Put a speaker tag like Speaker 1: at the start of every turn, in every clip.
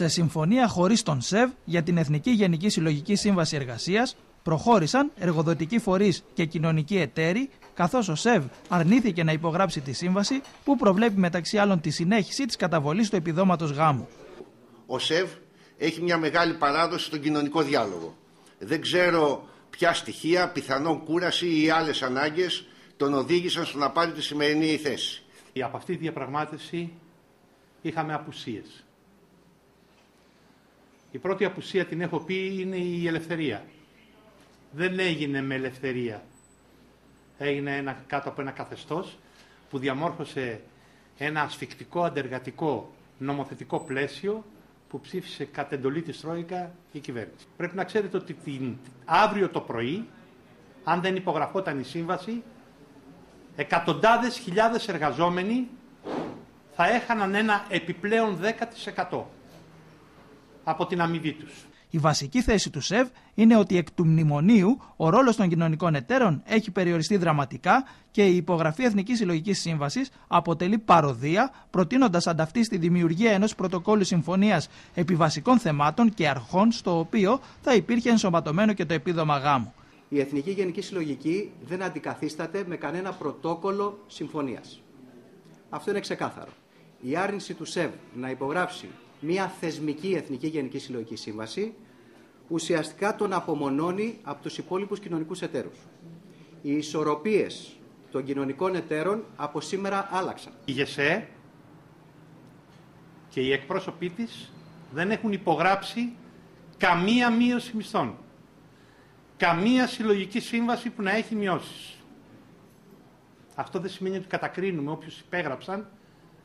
Speaker 1: Σε συμφωνία χωρίς τον ΣΕΒ για την Εθνική Γενική Συλλογική Σύμβαση Εργασίας, προχώρησαν εργοδοτικοί φορείς και κοινωνικοί εταίροι, καθώς ο ΣΕΒ αρνήθηκε να υπογράψει τη σύμβαση που προβλέπει μεταξύ άλλων τη συνέχιση της καταβολής του επιδόματος γάμου.
Speaker 2: Ο ΣΕΒ έχει μια μεγάλη παράδοση στον κοινωνικό διάλογο. Δεν ξέρω ποια στοιχεία, πιθανόν κούραση ή άλλες ανάγκες τον οδήγησαν στο να πάρει τη σημερινή θέση.
Speaker 3: Από αυτή τη διαπραγμάτευση είχαμε απουσίες. Η πρώτη απουσία την έχω πει είναι η ελευθερία. Δεν έγινε με ελευθερία. Έγινε ένα, κάτω από ένα καθεστώς που διαμόρφωσε ένα ασφικτικό αντεργατικό νομοθετικό πλαίσιο που ψήφισε κατ' εντολή της Τρόικα η κυβέρνηση. Πρέπει να ξέρετε ότι την, αύριο το πρωί, αν δεν υπογραφόταν η σύμβαση, εκατοντάδες χιλιάδες εργαζόμενοι θα έχαναν ένα επιπλέον 10% από την αμοιβή τους.
Speaker 1: Η βασική θέση του ΣΕΒ είναι ότι εκ του μνημονίου ο ρόλος των κοινωνικών εταίρων έχει περιοριστεί δραματικά και η υπογραφή Εθνικής Συλλογικής Σύμβασης αποτελεί παροδία, προτείνοντας ανταυτή στη δημιουργία ενός πρωτοκόλλου συμφωνίας επί βασικών θεμάτων και αρχών, στο οποίο θα υπήρχε ενσωματωμένο και το επίδομα γάμου.
Speaker 4: Η Εθνική Γενική Συλλογική δεν αντικαθίσταται με κανένα πρωτόκολλο συμφωνίας. Αυτό είναι ξεκάθαρο. Η άρνηση του ΣΕΒ να υπογράψει μια θεσμική Εθνική Γενική Συλλογική Σύμβαση ουσιαστικά τον απομονώνει από τους υπόλοιπους κοινωνικούς εταίρους. Οι ισορροπίες των κοινωνικών εταίρων από σήμερα άλλαξαν.
Speaker 3: Η ΓΕΣΕ και οι εκπρόσωποι της δεν έχουν υπογράψει καμία μείωση μισθών. Καμία συλλογική σύμβαση που να έχει μειώσεις. Αυτό δεν σημαίνει ότι κατακρίνουμε όποιους υπέγραψαν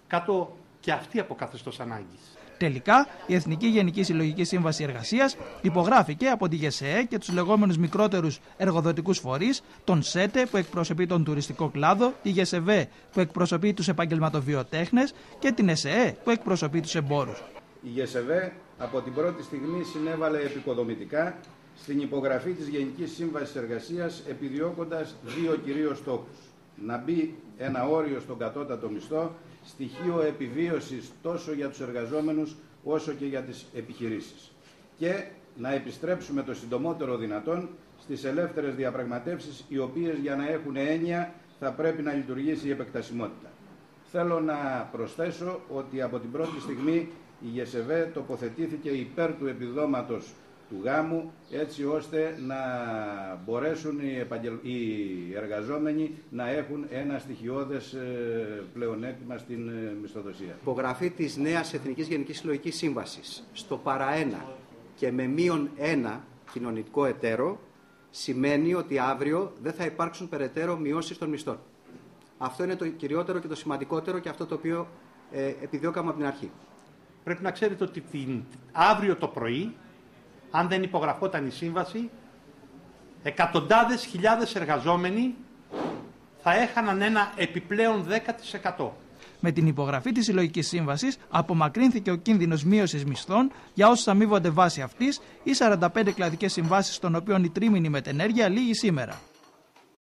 Speaker 3: κάτω και αυτοί από καθεστώς ανάγκης.
Speaker 1: Τελικά, η Εθνική Γενική Συλλογική Σύμβαση Εργασίας υπογράφηκε από τη ΓΕΣΕΕ και τους λεγόμενους μικρότερους εργοδοτικούς φορείς, τον ΣΕΤΕ που εκπροσωπεί τον τουριστικό κλάδο, τη ΓΕΣΕΒΕ που εκπροσωπεί τους επαγγελματοβιοτέχνες και την ΕΣΕΕ που εκπροσωπεί τους εμπόρους.
Speaker 5: Η ΓΕΣΕΒΕ από την πρώτη στιγμή συνέβαλε επικοδομητικά στην υπογραφή της Γενικής Σύμβασης Εργασίας επιδιώκοντας δύο κυρίως στόχους. Να μπει ένα όριο στον κατώτατο μισθό στοιχείο επιβίωσης τόσο για τους εργαζόμενους όσο και για τις επιχειρήσεις. Και να επιστρέψουμε το συντομότερο δυνατόν στις ελεύθερες διαπραγματεύσεις οι οποίες για να έχουν έννοια θα πρέπει να λειτουργήσει η επεκτασιμότητα. Θέλω να προσθέσω ότι από την πρώτη στιγμή η ΓΕΣΕΒΕ τοποθετήθηκε υπέρ του επιδόματος του γάμου έτσι ώστε να μπορέσουν οι, επαγγελ... οι εργαζόμενοι να έχουν ένα στοιχειώδες ε, πλεονέκτημα στην ε, μισθοδοσία.
Speaker 4: Υπογραφή της νέας Εθνικής Γενικής Συλλογικής Σύμβασης στο παραένα και με μείον ένα κοινωνικό εταίρο σημαίνει ότι αύριο δεν θα υπάρξουν περαιτέρω μειώσεις των μισθών. Αυτό είναι το κυριότερο και το σημαντικότερο και αυτό το οποίο ε, επιδιώκαμε από την αρχή.
Speaker 3: Πρέπει να ξέρετε ότι την, αύριο το πρωί αν δεν υπογραφόταν η σύμβαση, εκατοντάδες χιλιάδες εργαζόμενοι θα έχαναν ένα επιπλέον 10%.
Speaker 1: Με την υπογραφή της συλλογικής σύμβασης απομακρύνθηκε ο κίνδυνος μείωσης μισθών για όσους αμείβονται βάσει αυτής ή 45 κλαδικές συμβάσεις των οποίων η τρίμηνη μετενέργεια λύγει σήμερα.